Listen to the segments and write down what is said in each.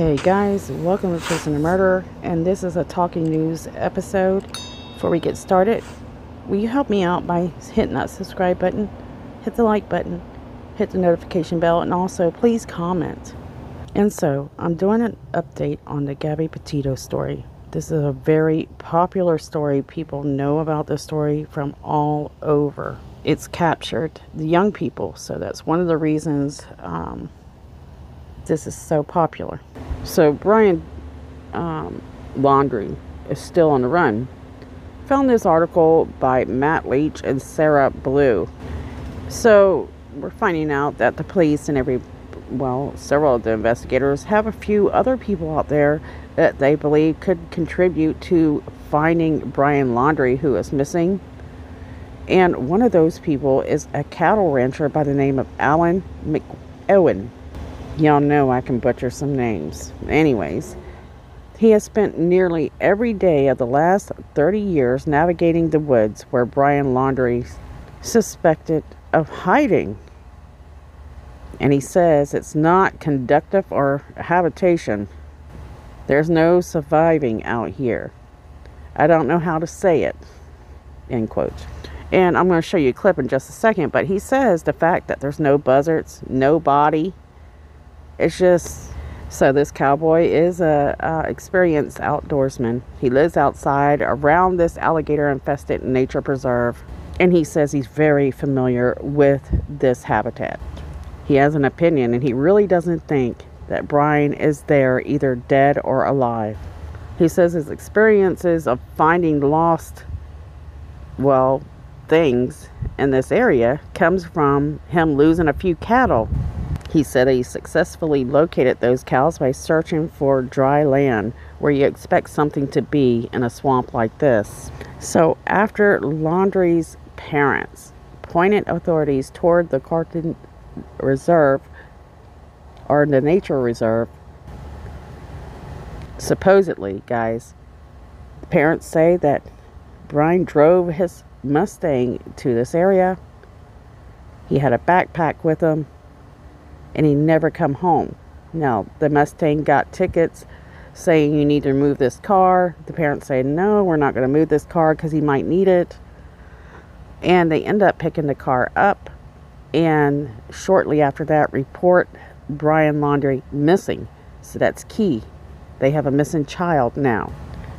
Okay, guys, welcome to Chasing a Murderer, and this is a talking news episode. Before we get started, will you help me out by hitting that subscribe button, hit the like button, hit the notification bell, and also please comment. And so, I'm doing an update on the Gabby Petito story. This is a very popular story. People know about this story from all over. It's captured the young people, so that's one of the reasons um, this is so popular. So Brian um, Laundrie is still on the run. Found this article by Matt Leach and Sarah Blue. So we're finding out that the police and every, well, several of the investigators have a few other people out there that they believe could contribute to finding Brian Laundrie, who is missing. And one of those people is a cattle rancher by the name of Alan McEwen. Y'all know I can butcher some names. Anyways, he has spent nearly every day of the last 30 years navigating the woods where Brian Laundrie suspected of hiding. And he says it's not conductive or habitation. There's no surviving out here. I don't know how to say it. End quote. And I'm going to show you a clip in just a second, but he says the fact that there's no buzzards, no body, it's just so this cowboy is a, a, experienced outdoorsman. He lives outside around this alligator infested nature preserve and he says he's very familiar with this habitat. He has an opinion and he really doesn't think that Brian is there either dead or alive. He says his experiences of finding lost well things in this area comes from him losing a few cattle he said he successfully located those cows by searching for dry land where you expect something to be in a swamp like this. So, after Laundrie's parents pointed authorities toward the Carlton Reserve or the nature reserve, supposedly, guys, parents say that Brian drove his Mustang to this area. He had a backpack with him and he never come home. Now, the Mustang got tickets saying you need to move this car. The parents say, no, we're not going to move this car because he might need it. And they end up picking the car up. And shortly after that, report Brian Laundrie missing. So that's key. They have a missing child now.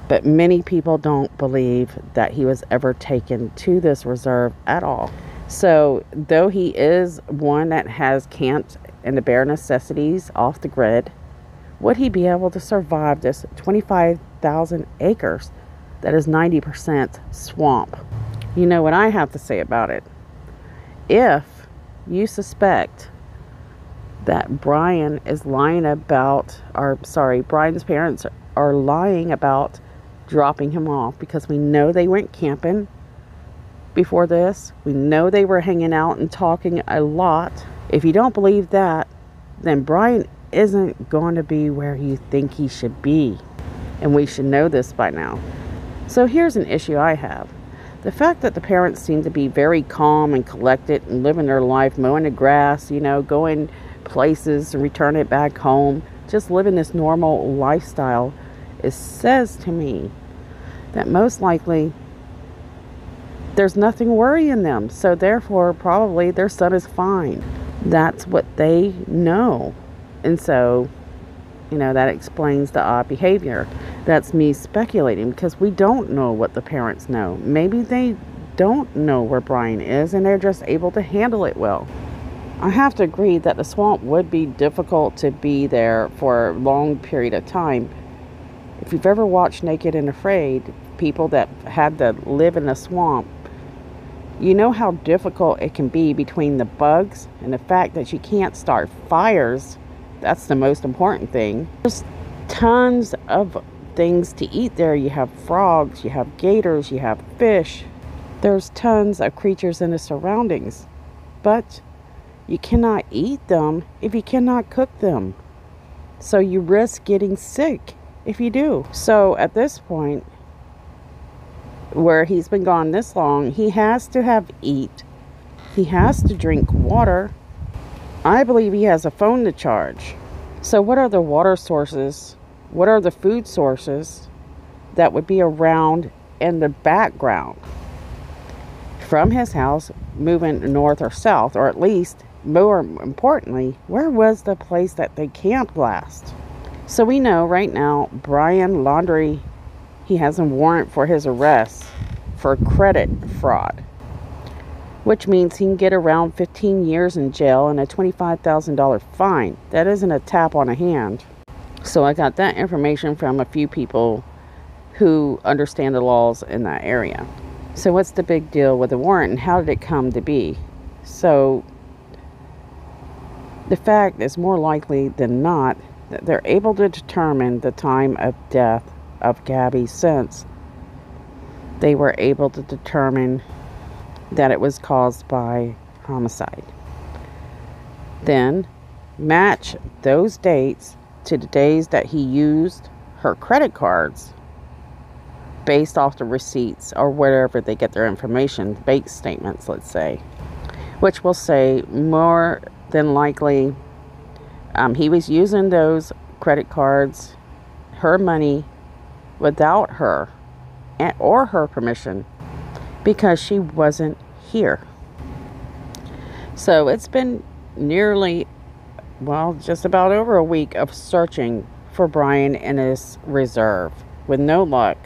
But many people don't believe that he was ever taken to this reserve at all. So, though he is one that has camped in the bare necessities off the grid, would he be able to survive this 25,000 acres that is 90% swamp? You know what I have to say about it. If you suspect that Brian is lying about, or sorry, Brian's parents are lying about dropping him off because we know they went camping before this. We know they were hanging out and talking a lot. If you don't believe that, then Brian isn't going to be where you think he should be. And we should know this by now. So here's an issue I have. The fact that the parents seem to be very calm and collected and living their life, mowing the grass, you know, going places and returning it back home, just living this normal lifestyle, it says to me that most likely there's nothing worrying them. So therefore, probably their son is fine. That's what they know. And so, you know, that explains the odd behavior. That's me speculating because we don't know what the parents know. Maybe they don't know where Brian is and they're just able to handle it well. I have to agree that the swamp would be difficult to be there for a long period of time. If you've ever watched Naked and Afraid, people that had to live in the swamp you know how difficult it can be between the bugs and the fact that you can't start fires. That's the most important thing. There's tons of things to eat there. You have frogs, you have gators, you have fish. There's tons of creatures in the surroundings. But you cannot eat them if you cannot cook them. So you risk getting sick if you do. So at this point, where he's been gone this long, he has to have eat. He has to drink water. I believe he has a phone to charge. So, what are the water sources? What are the food sources that would be around in the background from his house, moving north or south, or at least more importantly, where was the place that they camped last? So we know right now Brian Laundrie, he has a warrant for his arrest for credit fraud, which means he can get around 15 years in jail and a $25,000 fine. That isn't a tap on a hand. So I got that information from a few people who understand the laws in that area. So, what's the big deal with the warrant and how did it come to be? So, the fact is more likely than not that they're able to determine the time of death of Gabby since they were able to determine that it was caused by homicide. Then match those dates to the days that he used her credit cards based off the receipts or wherever they get their information, bank statements, let's say, which will say more than likely um, he was using those credit cards, her money, without her and, or her permission because she wasn't here. So it's been nearly, well, just about over a week of searching for Brian in his reserve with no luck.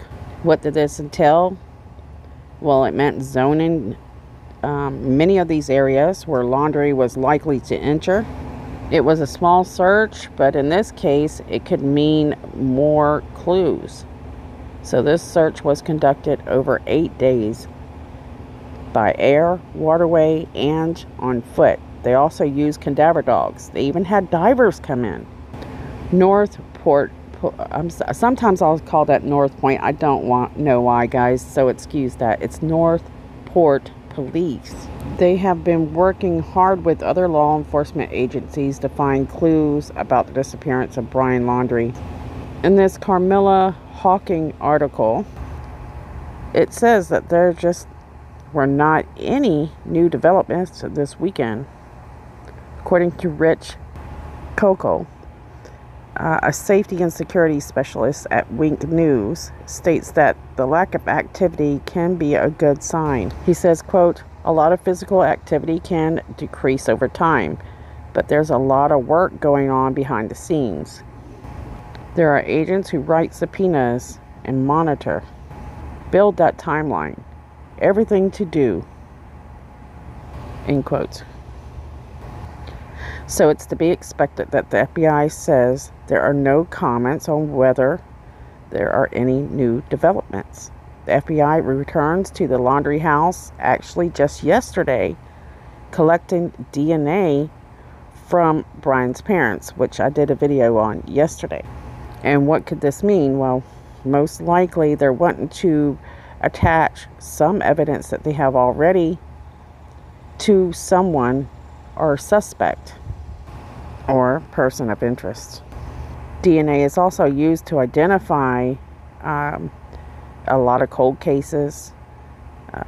What did this entail? Well, it meant zoning um, many of these areas where Laundrie was likely to enter. It was a small search, but in this case, it could mean more clues. So, this search was conducted over eight days by air, waterway, and on foot. They also used cadaver dogs. They even had divers come in. Northport, um, sometimes I'll call that North Point. I don't want know why, guys. So excuse that. It's Northport police. They have been working hard with other law enforcement agencies to find clues about the disappearance of Brian Laundrie. In this Carmilla Hawking article, it says that there just were not any new developments this weekend. According to Rich Coco, uh, a safety and security specialist at Wink News states that the lack of activity can be a good sign. He says, quote, a lot of physical activity can decrease over time, but there's a lot of work going on behind the scenes. There are agents who write subpoenas and monitor, build that timeline, everything to do. End quotes. So it's to be expected that the FBI says there are no comments on whether there are any new developments. The FBI returns to the Laundrie house actually just yesterday, collecting DNA from Brian's parents, which I did a video on yesterday. And what could this mean? Well, most likely they're wanting to attach some evidence that they have already to someone or suspect or person of interest. DNA is also used to identify um, a lot of cold cases, uh,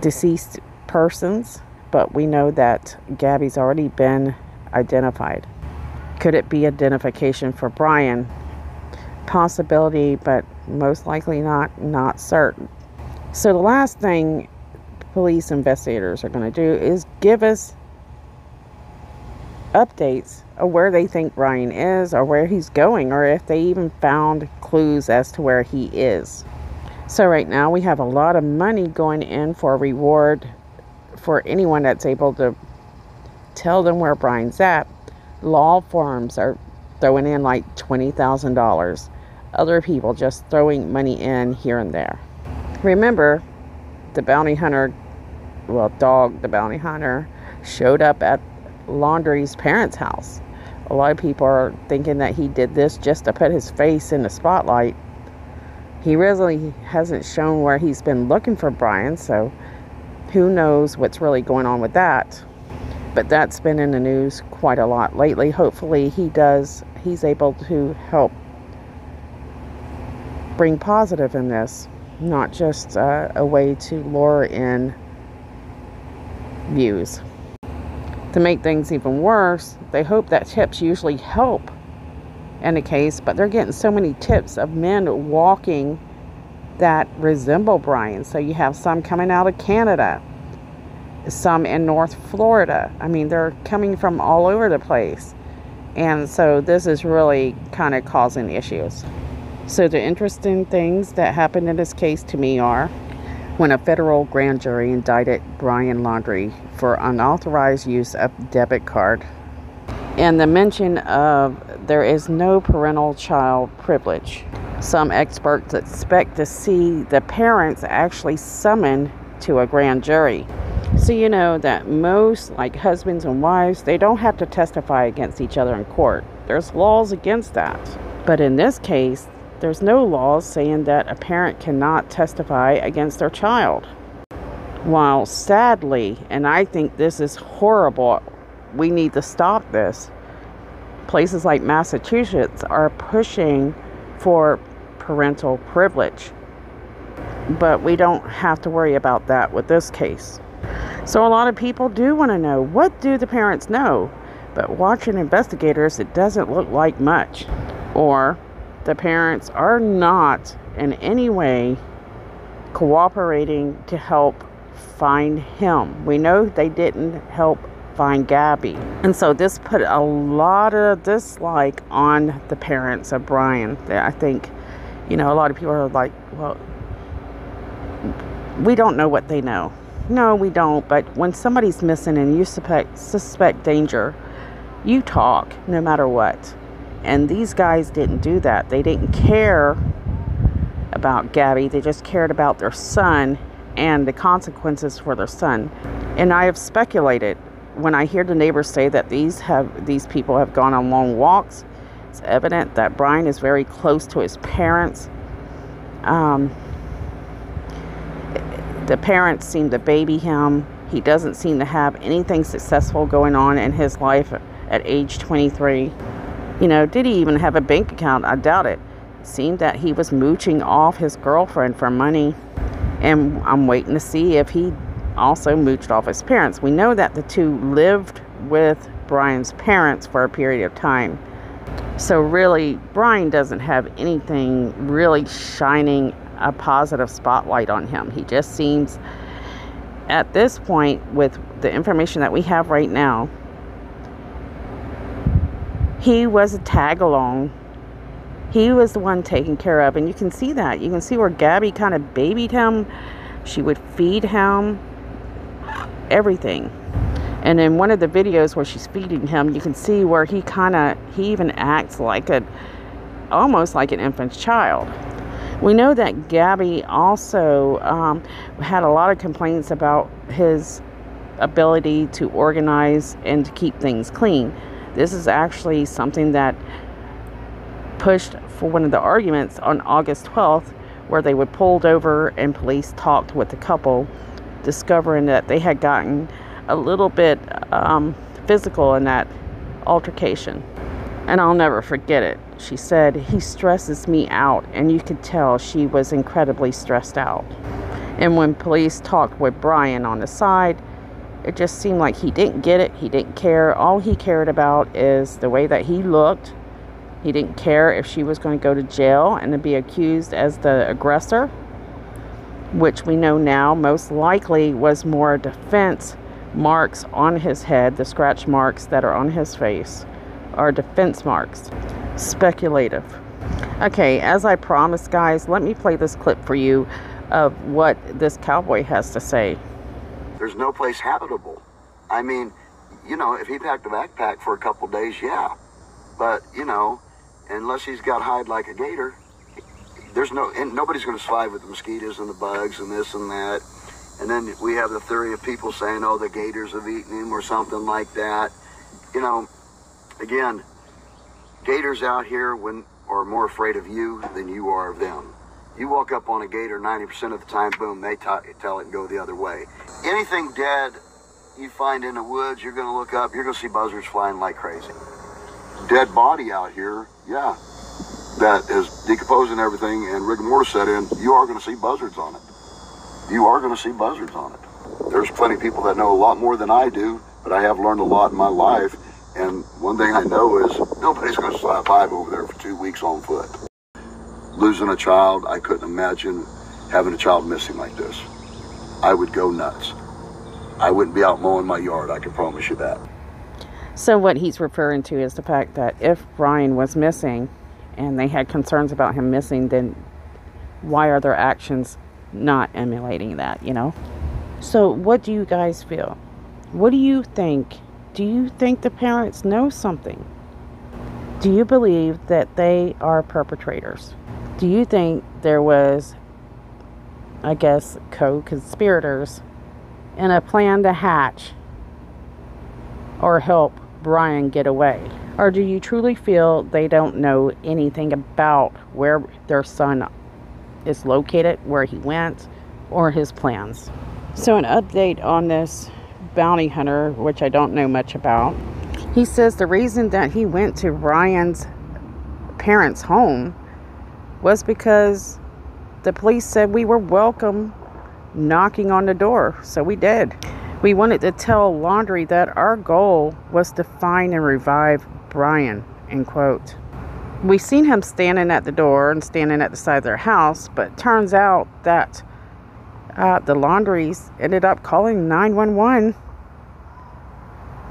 deceased persons, but we know that Gabby's already been identified. Could it be identification for Brian? Possibility, but most likely not, not certain. So, the last thing police investigators are going to do is give us updates of where they think Brian is or where he's going or if they even found clues as to where he is. So, right now, we have a lot of money going in for reward for anyone that's able to tell them where Brian's at. Law firms are throwing in like $20,000. Other people just throwing money in here and there. Remember, the bounty hunter, well, Dog, the bounty hunter, showed up at Laundrie's parents' house. A lot of people are thinking that he did this just to put his face in the spotlight. He really hasn't shown where he's been looking for Brian, so who knows what's really going on with that. But that's been in the news quite a lot lately. Hopefully, he does, he's able to help bring positive in this, not just uh, a way to lure in views. To make things even worse, they hope that tips usually help in a case, but they're getting so many tips of men walking that resemble Brian. So you have some coming out of Canada, some in North Florida. I mean, they're coming from all over the place. And so this is really kind of causing issues. So the interesting things that happened in this case to me are when a federal grand jury indicted Brian Laundrie for unauthorized use of debit card and the mention of there is no parental child privilege. Some experts expect to see the parents actually summoned to a grand jury. So you know that most like husbands and wives, they don't have to testify against each other in court. There's laws against that. But in this case, there's no laws saying that a parent cannot testify against their child. While sadly, and I think this is horrible, we need to stop this. Places like Massachusetts are pushing for parental privilege. But we don't have to worry about that with this case. So a lot of people do want to know what do the parents know? But watching investigators, it doesn't look like much. Or the parents are not in any way cooperating to help find him. We know they didn't help find Gabby. And so this put a lot of dislike on the parents of Brian. I think, you know, a lot of people are like, well, we don't know what they know. No, we don't. But when somebody's missing and you suspect, suspect danger, you talk no matter what. And these guys didn't do that. They didn't care about Gabby, they just cared about their son and the consequences for their son. And I have speculated when I hear the neighbors say that these have these people have gone on long walks, it's evident that Brian is very close to his parents. Um, the parents seem to baby him. He doesn't seem to have anything successful going on in his life at age 23. You know, did he even have a bank account? I doubt it. it seemed that he was mooching off his girlfriend for money. And I'm waiting to see if he also mooched off his parents. We know that the two lived with Brian's parents for a period of time. So, really, Brian doesn't have anything really shining a positive spotlight on him. He just seems, at this point, with the information that we have right now, he was a tag along. He was the one taken care of, and you can see that. You can see where Gabby kind of babied him. She would feed him everything. And in one of the videos where she's feeding him, you can see where he kind of he even acts like a almost like an infant child. We know that Gabby also um, had a lot of complaints about his ability to organize and to keep things clean. This is actually something that pushed for one of the arguments on August 12th, where they were pulled over and police talked with the couple, discovering that they had gotten a little bit um, physical in that altercation. And I'll never forget it. She said, He stresses me out. And you could tell she was incredibly stressed out. And when police talked with Brian on the side, it just seemed like he didn't get it. He didn't care. All he cared about is the way that he looked. He didn't care if she was going to go to jail and to be accused as the aggressor, which we know now most likely was more defense marks on his head, the scratch marks that are on his face are defense marks. Speculative. Okay, as I promised, guys, let me play this clip for you of what this cowboy has to say. There's no place habitable. I mean, you know, if he packed a backpack for a couple days, yeah. But, you know, unless he's got hide like a gator, there's no, and nobody's going to survive with the mosquitoes and the bugs and this and that. And then we have the theory of people saying, oh, the gators have eaten him or something like that. You know, again, gators out here when are more afraid of you than you are of them. You walk up on a gator 90% of the time, boom, they tell it and go the other way. Anything dead you find in the woods, you're going to look up, you're going to see buzzards flying like crazy. Dead body out here, yeah, that is decomposing everything and rigor mortis set in, you are going to see buzzards on it. You are going to see buzzards on it. There's plenty of people that know a lot more than I do but I have learned a lot in my life. And one thing I know is nobody's going to slap five over there for two weeks on foot. Losing a child, I couldn't imagine having a child missing like this. I would go nuts. I wouldn't be out mowing my yard, I can promise you that. So, what he's referring to is the fact that if Brian was missing and they had concerns about him missing, then why are their actions not emulating that, you know? So, what do you guys feel? What do you think? Do you think the parents know something? Do you believe that they are perpetrators? Do you think there was, I guess, co conspirators in a plan to hatch or help Brian get away? Or do you truly feel they don't know anything about where their son is located, where he went, or his plans? So, an update on this bounty hunter, which I don't know much about. He says the reason that he went to Brian's parents' home was because the police said we were welcome knocking on the door. So we did. We wanted to tell Laundrie that our goal was to find and revive Brian, end quote. We seen him standing at the door and standing at the side of their house, but turns out that uh, the Laundries ended up calling 911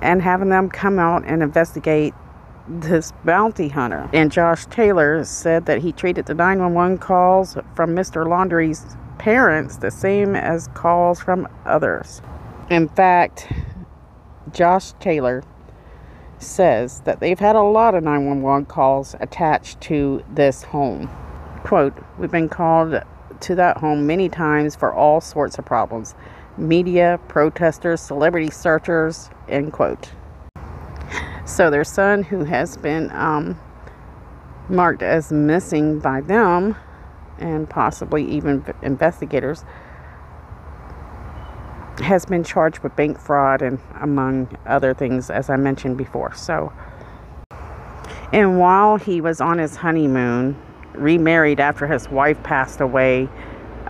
and having them come out and investigate this bounty hunter. And Josh Taylor said that he treated the 911 calls from Mr. Laundrie's parents the same as calls from others. In fact, Josh Taylor says that they've had a lot of 911 calls attached to this home. Quote, We've been called to that home many times for all sorts of problems media, protesters, celebrity searchers, end quote. So their son, who has been um, marked as missing by them and possibly even investigators, has been charged with bank fraud and among other things, as I mentioned before. So, and while he was on his honeymoon, remarried after his wife passed away,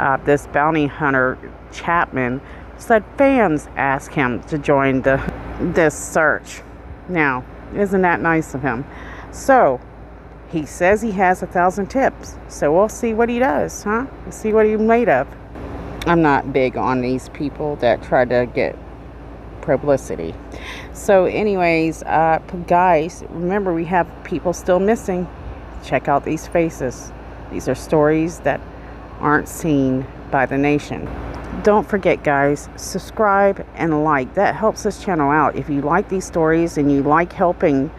uh, this bounty hunter Chapman said fans asked him to join the this search. Now, isn't that nice of him? So, he says he has a thousand tips. So we'll see what he does, huh? We'll see what he's made of. I'm not big on these people that try to get publicity. So, anyways, uh, guys, remember we have people still missing. Check out these faces. These are stories that aren't seen by the nation. Don't forget, guys, subscribe and like. That helps this channel out. If you like these stories and you like helping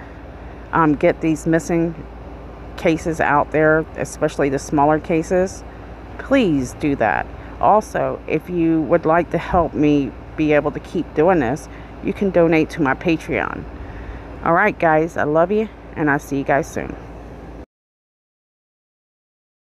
um, get these missing cases out there, especially the smaller cases, please do that. Also, if you would like to help me be able to keep doing this, you can donate to my Patreon. All right, guys, I love you, and I'll see you guys soon.